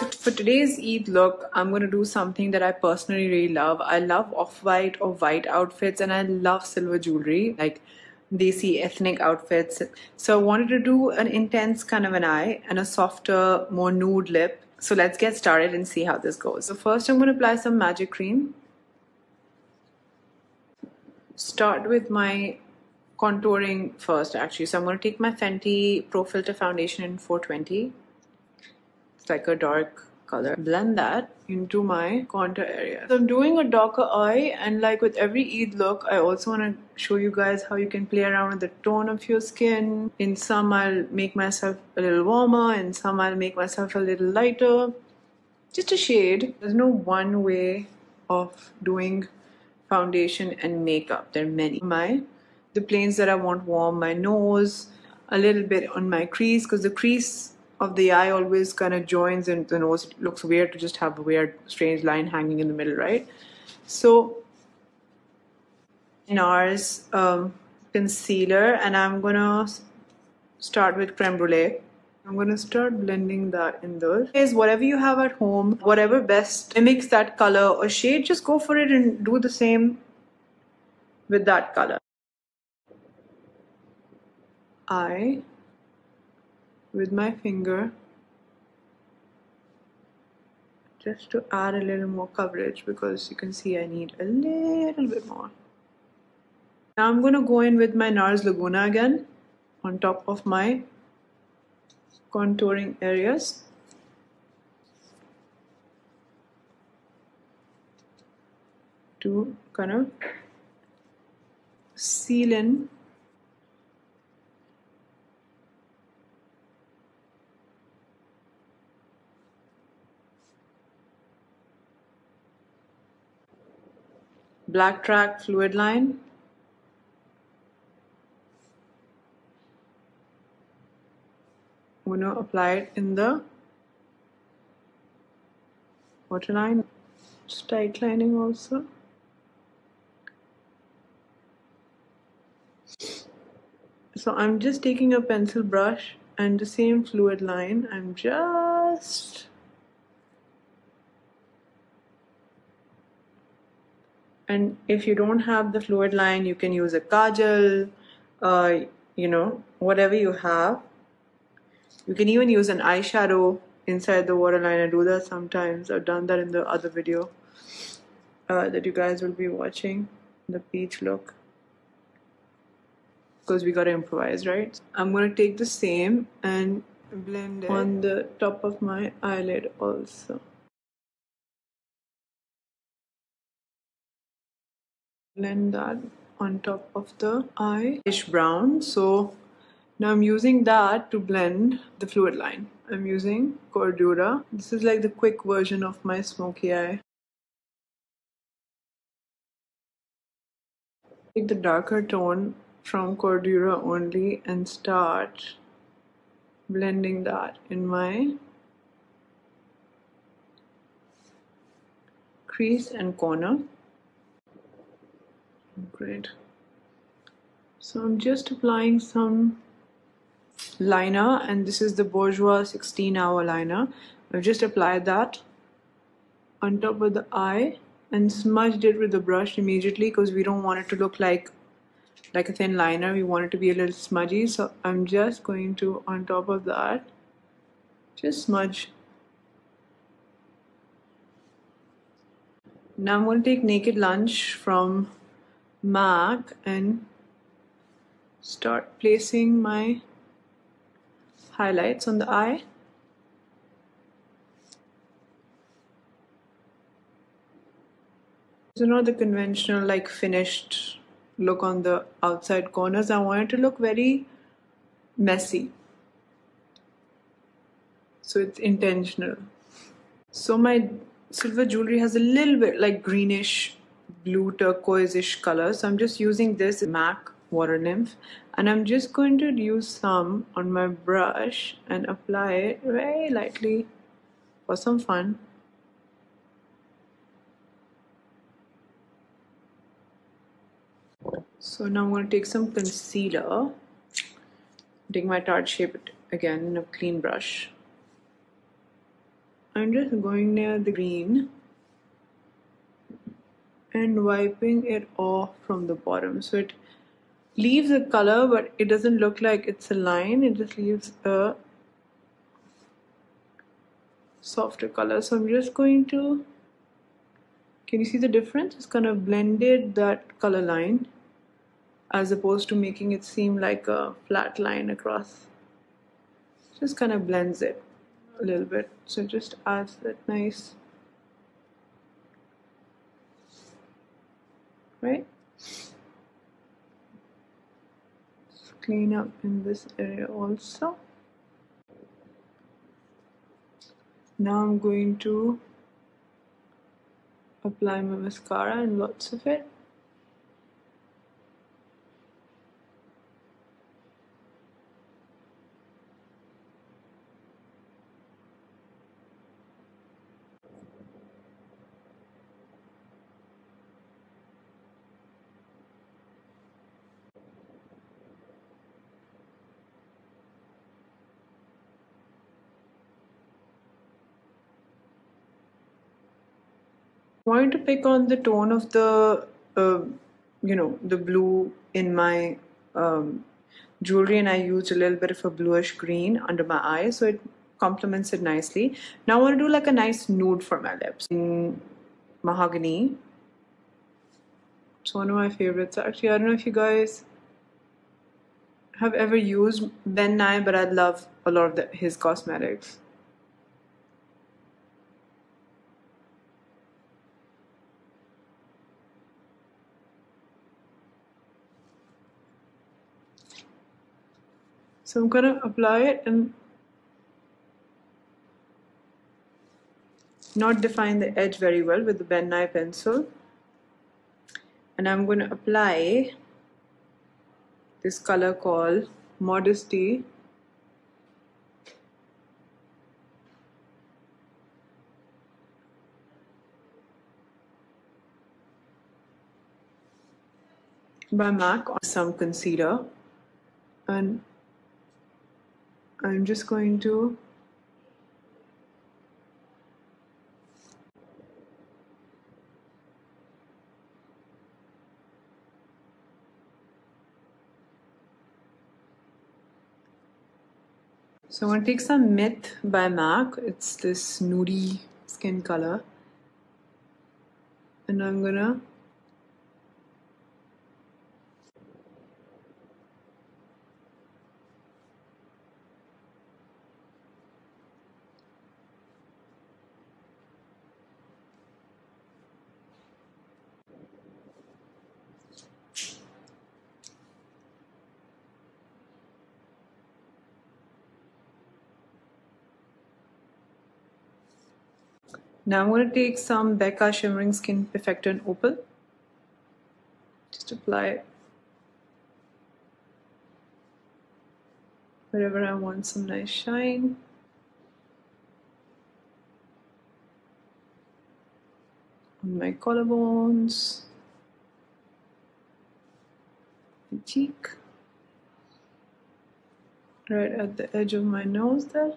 so for today's Eid look, I'm going to do something that I personally really love. I love off-white or white outfits and I love silver jewelry, like desi ethnic outfits. So I wanted to do an intense kind of an eye and a softer, more nude lip. So let's get started and see how this goes. So first I'm going to apply some magic cream. Start with my contouring first actually. So I'm going to take my Fenty Pro Filter Foundation in 420 it's like a dark color. Blend that into my contour area. So i'm doing a darker eye and like with every Eid look i also want to show you guys how you can play around with the tone of your skin. In some i'll make myself a little warmer in some i'll make myself a little lighter. Just a shade. There's no one way of doing foundation and makeup. There are many. My the planes that i want warm my nose a little bit on my crease because the crease of the eye always kind of joins and the nose it looks weird to just have a weird strange line hanging in the middle right? So NARS um, concealer and I'm gonna start with creme brulee. I'm gonna start blending that in there. Is whatever you have at home whatever best mimics that color or shade just go for it and do the same with that color. I with my finger just to add a little more coverage because you can see I need a little bit more. Now I'm going to go in with my NARS Laguna again on top of my contouring areas. to kind of seal in Blacktrack Fluidline. I'm going to apply it in the waterline just tight lining also. So I'm just taking a pencil brush and the same Fluidline. I'm just and if you don't have the Fluidline you can use a kajal uh, you know whatever you have. You can even use an eyeshadow inside the waterline I do that sometimes. I've done that in the other video uh, that you guys will be watching the peach look. Because we gotta improvise right? I'm gonna take the same and blend it. on the top of my eyelid also blend that on top of the eye. Ish brown so now I'm using that to blend the Fluidline. I'm using Cordura. This is like the quick version of my smoky eye. Take the darker tone from Cordura only and start blending that in my crease and corner great. So I'm just applying some liner and this is the Bourjois 16 hour liner. I've just applied that on top of the eye and smudged it with the brush immediately because we don't want it to look like like a thin liner. We want it to be a little smudgy. So I'm just going to on top of that just smudge. Now I'm going to take Naked Lunch from MAC and start placing my highlights on the eye. So not the conventional like finished look on the outside corners. I want it to look very messy. So it's intentional. So my silver jewelry has a little bit like greenish blue turquoise-ish color. So I'm just using this MAC Water Nymph and I'm just going to use some on my brush and apply it very lightly for some fun. So now I'm going to take some concealer, take my Tarte Shape again in a clean brush I'm just going near the green and wiping it off from the bottom. So it leaves a color but it doesn't look like it's a line. It just leaves a softer color. So I'm just going to can you see the difference? It's kind of blended that color line as opposed to making it seem like a flat line across. Just kind of blends it a little bit. So it just adds that nice right. Let's clean up in this area also. Now I'm going to apply my mascara and lots of it wanted to pick on the tone of the uh, you know the blue in my um, jewelry and I used a little bit of a bluish green under my eye, so it complements it nicely. Now I want to do like a nice nude for my lips. In mahogany. It's one of my favorites. Actually I don't know if you guys have ever used Ben Nye but I love a lot of the, his cosmetics So I'm going to apply it and not define the edge very well with the Ben Nye pencil. And I'm going to apply this color called Modesty. by MAC on some concealer and I'm just going to So I'm going to take some Myth by MAC. It's this nudie skin color. And I'm going to Now I'm going to take some Becca Shimmering Skin Perfector in Opal. Just apply it wherever I want some nice shine. On my collarbones, the cheek, right at the edge of my nose there.